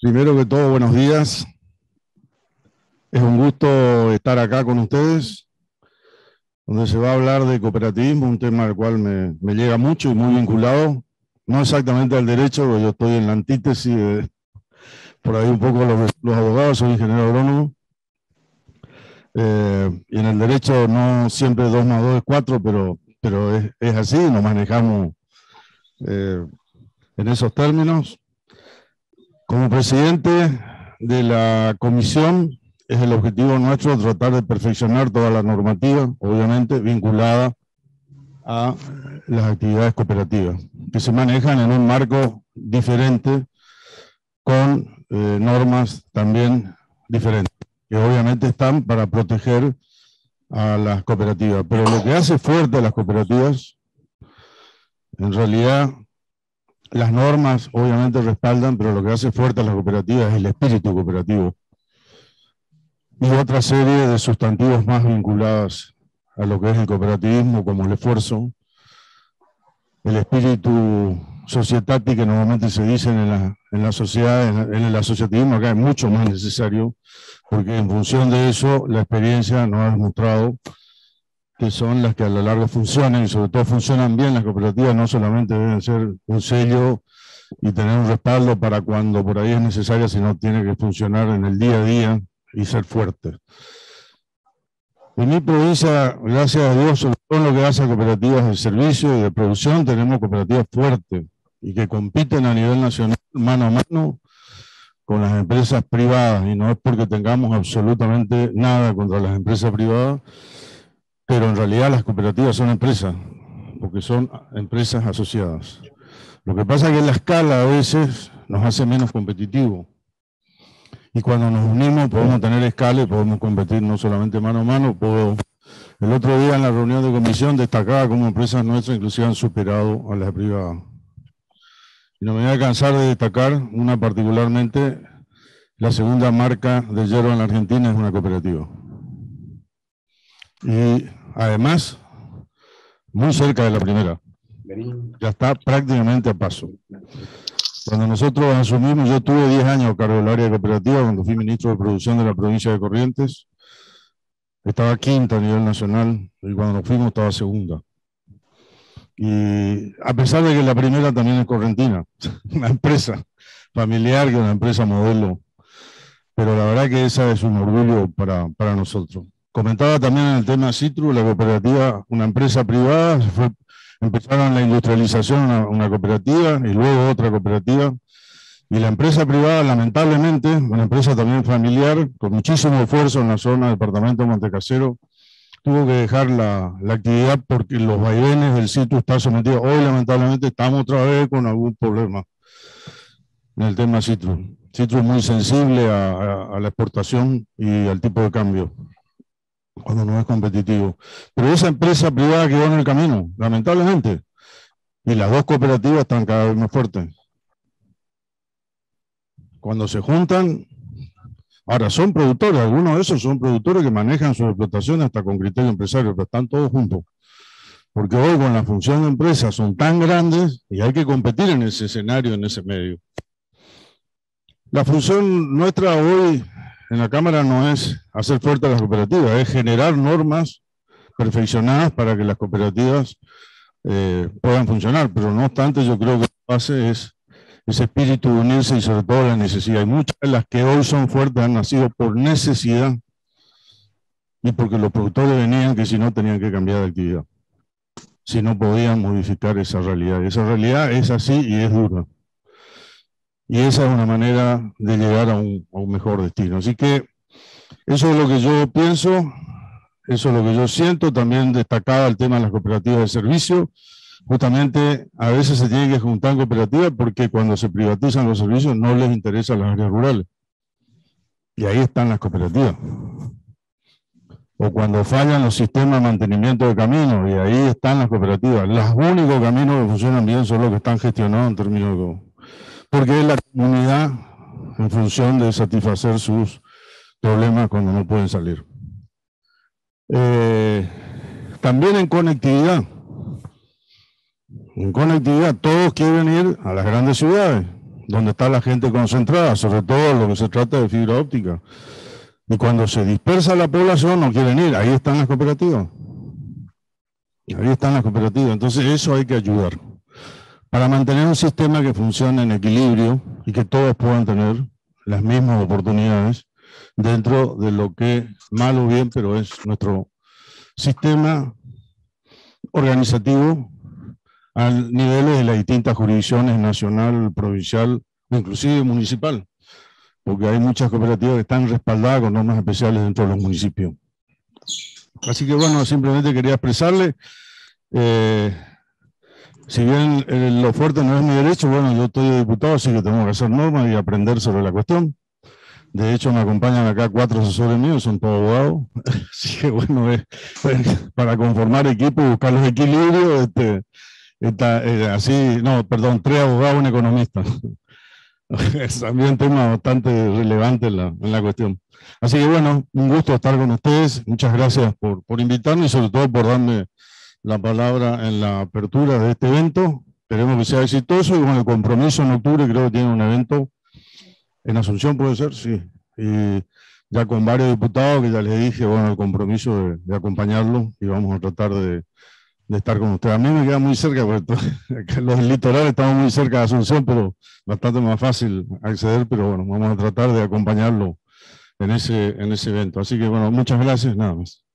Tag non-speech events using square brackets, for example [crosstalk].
Primero que todo, buenos días. Es un gusto estar acá con ustedes, donde se va a hablar de cooperativismo, un tema al cual me, llega mucho y muy vinculado, no exactamente al derecho, porque yo estoy en la antítesis de, por ahí un poco los, abogados, soy ingeniero agrónomo, eh, y en el derecho no siempre 2 más 2 es 4, pero, pero es, es así, nos manejamos eh, en esos términos. Como presidente de la comisión, es el objetivo nuestro tratar de perfeccionar toda la normativa, obviamente vinculada a las actividades cooperativas, que se manejan en un marco diferente, con eh, normas también diferentes, que obviamente están para proteger a las cooperativas. Pero lo que hace fuerte a las cooperativas, en realidad, las normas obviamente respaldan, pero lo que hace fuerte a las cooperativas es el espíritu cooperativo y otra serie de sustantivos más vinculados a lo que es el cooperativismo, como el esfuerzo, el espíritu societati que normalmente se dice en la, en la sociedad, en, en, el asociativismo, acá es mucho más necesario, porque en función de eso la experiencia nos ha demostrado que son las que a lo largo funcionan y sobre todo funcionan bien las cooperativas, no solamente deben ser un sello y tener un respaldo para cuando por ahí es necesario, sino tiene que funcionar en el día a día y ser fuerte. En mi provincia, gracias a Dios, sobre todo lo que hace a cooperativas de servicio y de producción, tenemos cooperativas fuertes y que compiten a nivel nacional mano a mano con las empresas privadas. Y no es porque tengamos absolutamente nada contra las empresas privadas, pero en realidad las cooperativas son empresas, porque son empresas asociadas. Lo que pasa es que la escala a veces nos hace menos competitivos. Y cuando nos unimos podemos tener escala y podemos competir no solamente mano a mano. El otro día en la reunión de comisión destacaba cómo empresas nuestras inclusive han superado a las privadas. Y no me voy a cansar de destacar una particularmente, la segunda marca de hierro en la Argentina es una cooperativa. Y además, muy cerca de la primera. Ya está prácticamente a paso. Cuando nosotros asumimos, yo tuve 10 años a cargo del área cooperativa cuando fui ministro de producción de la provincia de Corrientes. Estaba quinta a nivel nacional y cuando nos fuimos estaba segunda. Y a pesar de que la primera también es correntina, [laughs] una empresa familiar una empresa modelo. Pero la verdad que esa es un orgullo para, para nosotros. Comentaba también en el tema Citru, la cooperativa, una empresa privada, empezaron la industrialización, una, cooperativa y luego otra cooperativa. Y la empresa privada, lamentablemente, una empresa también familiar, con muchísimo esfuerzo en la zona del departamento de Montecasero, tuvo que dejar la, la, actividad porque los vaivenes del sitio están sometidos. Hoy, lamentablemente, estamos otra vez con algún problema en el tema Citrus. Citrus muy sensible a la exportación y al tipo de cambio cuando no es competitivo. Pero esa empresa privada quedó en el camino, lamentablemente. Y las dos cooperativas están cada vez más fuertes. Cuando se juntan, ahora son productores, algunos de esos son productores que manejan su explotación hasta con criterio empresario, pero están todos juntos. Porque hoy con la función de empresas son tan grandes y hay que competir en ese escenario, en ese medio. La función nuestra hoy en la Cámara no es hacer fuerte a las cooperativas, es generar normas perfeccionadas para que las cooperativas eh, puedan funcionar. Pero no obstante, yo creo que lo que hace es ese espíritu de unirse y sobre todo la necesidad. Y muchas de las que hoy son fuertes han nacido por necesidad y porque los productores venían que si no tenían que cambiar de actividad, si no podían modificar esa realidad. esa realidad es así y es dura. Y esa es una manera de llegar a un, mejor destino. Así que eso es lo que yo pienso, eso es lo que yo siento. También destacaba el tema de las cooperativas de servicio. Justamente a veces se tienen que juntar cooperativas porque cuando se privatizan los servicios no les interesan las áreas rurales. Y ahí están las cooperativas. O cuando fallan los sistemas de mantenimiento de caminos, y ahí están las cooperativas. Los únicos caminos que funcionan bien son los que están gestionados en términos porque la comunidad en función de satisfacer sus problemas cuando no pueden salir. Eh, también en conectividad. En conectividad, todos quieren ir a las grandes ciudades donde está la gente concentrada, sobre todo lo que se trata de fibra óptica. Y cuando se dispersa la población no quieren ir, ahí están las cooperativas. Ahí están las cooperativas. Entonces eso hay que ayudar. Para mantener un sistema que funcione en equilibrio y que todos puedan tener las mismas oportunidades dentro de lo que, mal o bien, pero es nuestro sistema organizativo a niveles de las distintas jurisdicciones, nacional, provincial, inclusive municipal, porque hay muchas cooperativas que están respaldadas con normas especiales dentro de los municipios. Así que bueno, simplemente quería expresarle, eh, si bien lo fuerte no es mi derecho, bueno, yo estoy diputado, así que tengo que hacer normas y aprender sobre la cuestión. De hecho, me acompañan acá cuatro asesores míos, son todos abogados. [laughs] Así que bueno, para conformar equipo y buscar los equilibrios, este, eh, así, no, perdón, tres abogados, un economista. [laughs] es también un tema bastante relevante en la, en la, cuestión. Así que bueno, un gusto estar con ustedes. Muchas gracias por, por invitarme y sobre todo por darme la palabra en la apertura de este evento. Esperemos que sea exitoso y con el compromiso en octubre creo que tiene un evento en Asunción, puede ser, sí. Y ya con varios diputados que ya les dije, bueno, el compromiso de, acompañarlo y vamos a tratar de, estar con usted. A mí me queda muy cerca, porque [laughs] los litorales estamos muy cerca de Asunción, pero bastante más fácil acceder, pero bueno, vamos a tratar de acompañarlo en ese, en ese evento. Así que bueno, muchas gracias, nada más.